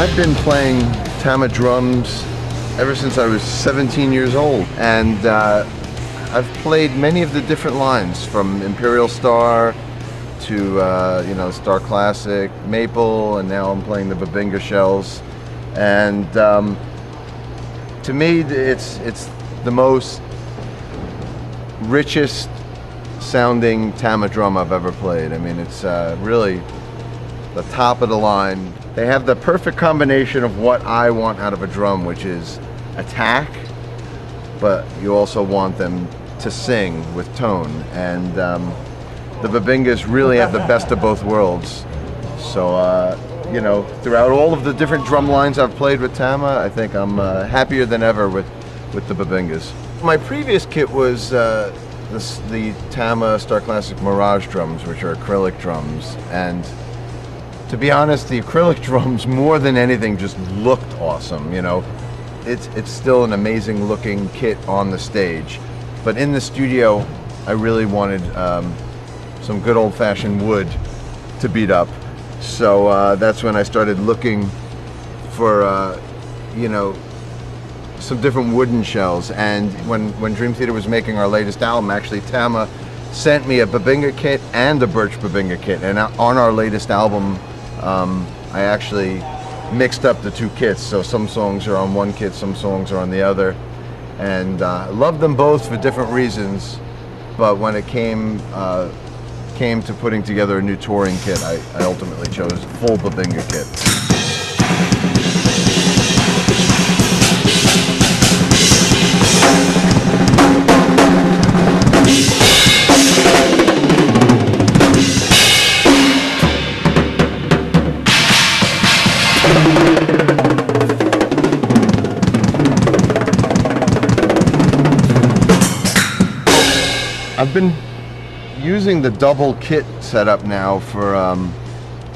I've been playing Tama drums ever since I was 17 years old, and uh, I've played many of the different lines from Imperial Star to uh, you know Star Classic, Maple, and now I'm playing the Bubinga shells. And um, to me, it's it's the most richest sounding Tama drum I've ever played. I mean, it's uh, really the top of the line. They have the perfect combination of what I want out of a drum, which is attack, but you also want them to sing with tone. And um, the Bubingas really have the best of both worlds. So, uh, you know, throughout all of the different drum lines I've played with Tama, I think I'm uh, happier than ever with, with the Bubingas. My previous kit was uh, the Tama Star Classic Mirage drums, which are acrylic drums. And to be honest, the acrylic drums, more than anything, just looked awesome, you know. It's, it's still an amazing looking kit on the stage. But in the studio, I really wanted um, some good old fashioned wood to beat up. So uh, that's when I started looking for, uh, you know, some different wooden shells. And when, when Dream Theater was making our latest album, actually Tama sent me a Bubinga kit and a Birch Bubinga kit. And on our latest album, um, I actually mixed up the two kits. So some songs are on one kit, some songs are on the other. And uh, I love them both for different reasons. But when it came uh, came to putting together a new touring kit, I, I ultimately chose full Bubinga kit. I've been using the double kit setup now for um,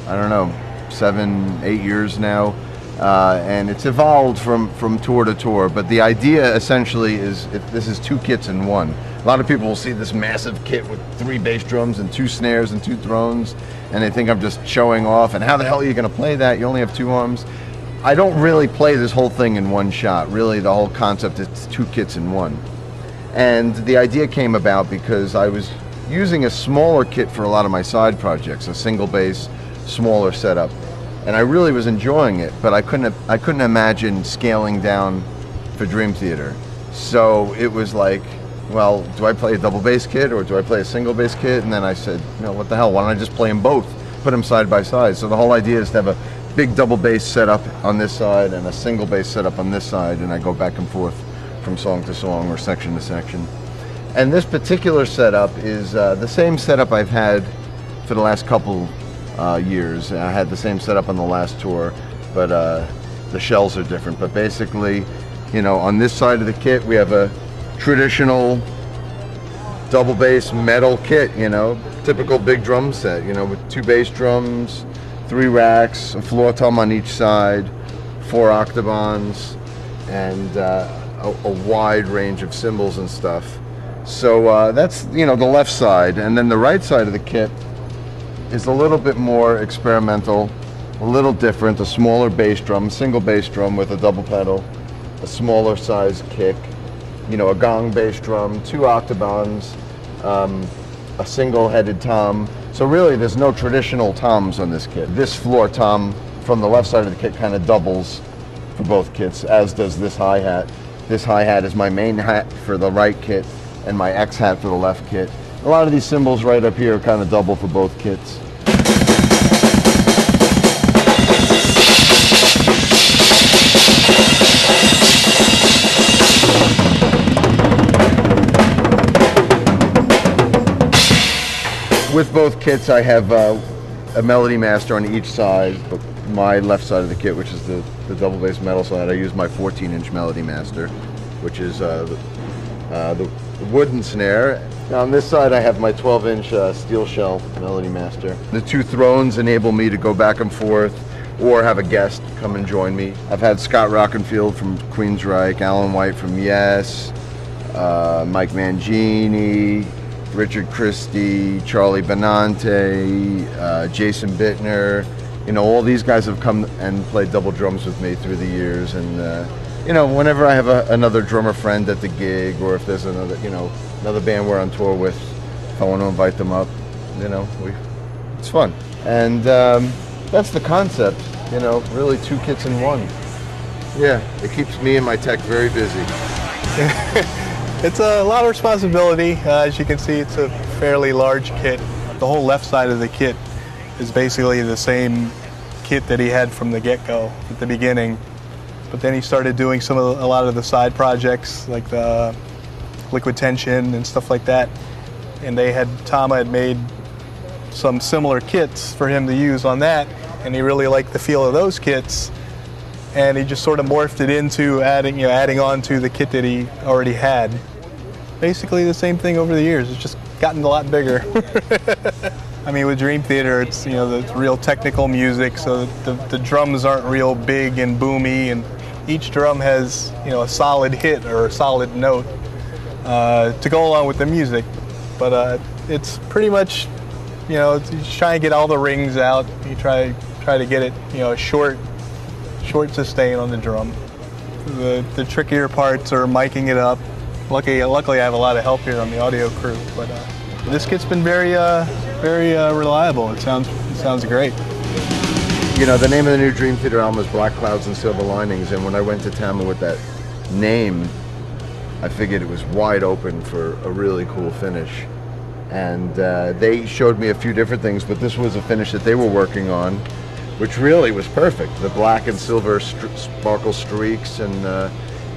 I don't know seven, eight years now, uh, and it's evolved from from tour to tour. But the idea essentially is if this is two kits in one. A lot of people will see this massive kit with three bass drums and two snares and two thrones, and they think I'm just showing off. And how the hell are you going to play that? You only have two arms. I don't really play this whole thing in one shot. Really, the whole concept is two kits in one. And the idea came about because I was using a smaller kit for a lot of my side projects, a single bass, smaller setup. And I really was enjoying it, but I couldn't I couldn't imagine scaling down for Dream Theater. So it was like, well, do I play a double bass kit or do I play a single bass kit? And then I said, you know, what the hell? Why don't I just play them both? Put them side by side. So the whole idea is to have a big double bass setup on this side and a single bass setup on this side, and I go back and forth from song to song or section to section. And this particular setup is uh, the same setup I've had for the last couple uh, years. I had the same setup on the last tour, but uh, the shells are different. But basically, you know, on this side of the kit, we have a traditional double bass metal kit, you know, typical big drum set, you know, with two bass drums, three racks, a floor tom on each side, four octobans, and uh, a, a, wide range of cymbals and stuff. So uh, that's you know the left side, and then the right side of the kit is a little bit more experimental, a little different. A smaller bass drum, single bass drum with a double pedal, a smaller size kick, you know, a gong bass drum, two octobans, um, a single-headed tom. So really, there's no traditional toms on this kit. This floor tom from the left side of the kit kind of doubles for both kits, as does this hi-hat. This hi-hat is my main hat for the right kit and my X hat for the left kit. A lot of these cymbals right up here are kind of double for both kits. With both kits I have uh, a Melody Master on each side, my left side of the kit, which is the, the double bass metal side, I use my 14 inch Melody Master, which is uh, the, uh, the, wooden snare. Now on this side I have my 12 inch uh, steel shell Melody Master. The two thrones enable me to go back and forth or have a guest come and join me. I've had Scott Rockenfield from Queensryche, Alan White from Yes, uh, Mike Mangini, Richard Christy, Charlie Benante, uh, Jason Bittner, you know, all these guys have come and played double drums with me through the years, and uh, you know, whenever I have a, another drummer friend at the gig, or if there's another, you know, another band we're on tour with, if I want to invite them up, you know, we, it's fun, and um, that's the concept. You know, really two kits in one. Yeah, it keeps me and my tech very busy. it's a lot of responsibility. Uh, as you can see, it's a fairly large kit. The whole left side of the kit is basically the same kit that he had from the get-go at the beginning. But then he started doing some of the, a lot of the side projects like the liquid tension and stuff like that. And they had Tama had made some similar kits for him to use on that, and he really liked the feel of those kits. And he just sort of morphed it into adding, you know, adding on to the kit that he already had. Basically the same thing over the years. It's just gotten a lot bigger. I mean, with Dream Theater, it's you know the real technical music, so the, the drums aren't real big and boomy, and each drum has you know a solid hit or a solid note uh, to go along with the music. But uh, it's pretty much you know you try and get all the rings out. You try try to get it you know short short sustain on the drum. The the trickier parts are miking it up. Luckily, luckily I have a lot of help here on the audio crew, but. Uh, this kit's been very, uh, very uh, reliable. It sounds, it sounds great. You know, the name of the new Dream Theater album is Black Clouds and Silver Linings, and when I went to Tama with that name, I figured it was wide open for a really cool finish. And uh, they showed me a few different things, but this was a finish that they were working on, which really was perfect. The black and silver sparkle streaks, and uh,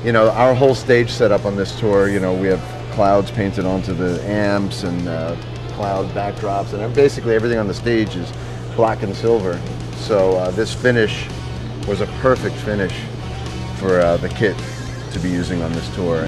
you know, our whole stage setup on this tour. You know, we have clouds painted onto the amps and uh, cloud backdrops, and basically everything on the stage is black and silver. So uh, this finish was a perfect finish for uh, the kit to be using on this tour.